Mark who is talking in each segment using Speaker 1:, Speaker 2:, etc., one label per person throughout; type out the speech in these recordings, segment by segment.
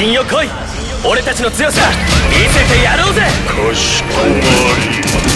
Speaker 1: 神よ来い。俺たちの強さ見せてやろうぜ。
Speaker 2: かしこまり。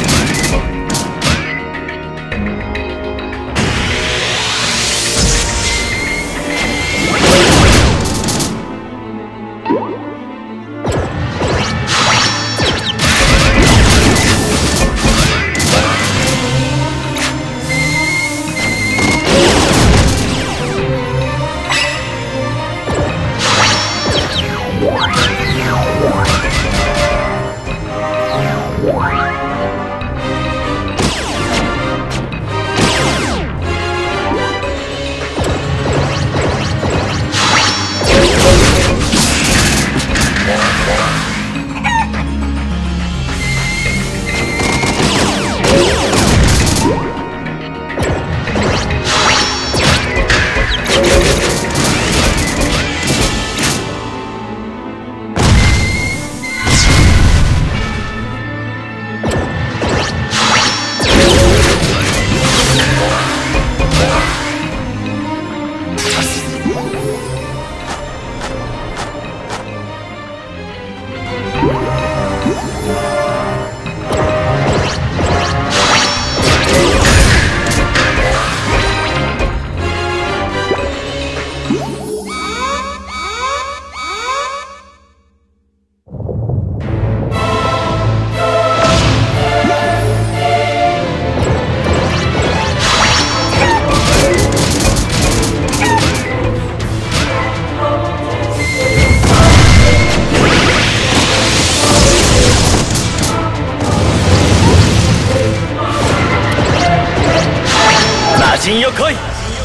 Speaker 1: 陣よ来い。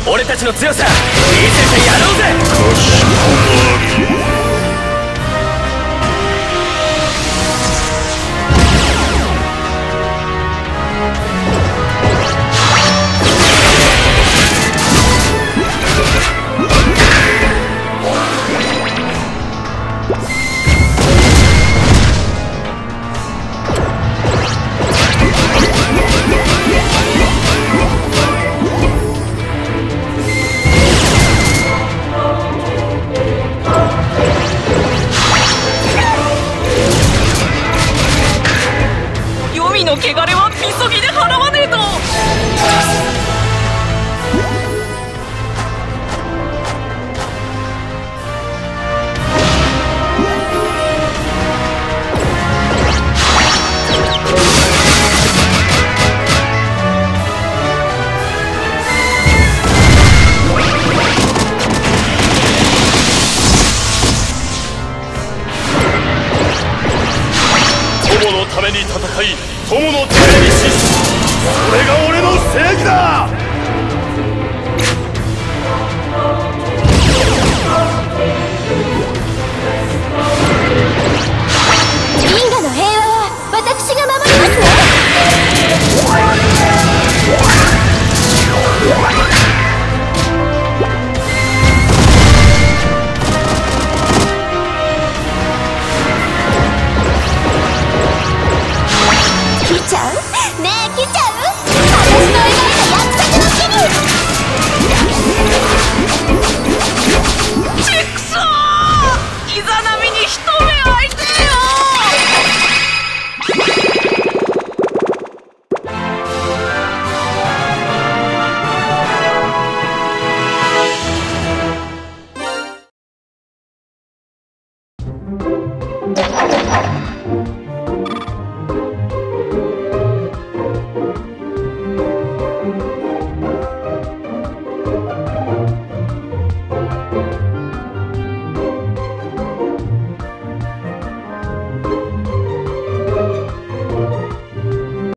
Speaker 1: 俺たちの強さ見せてやろうぜ。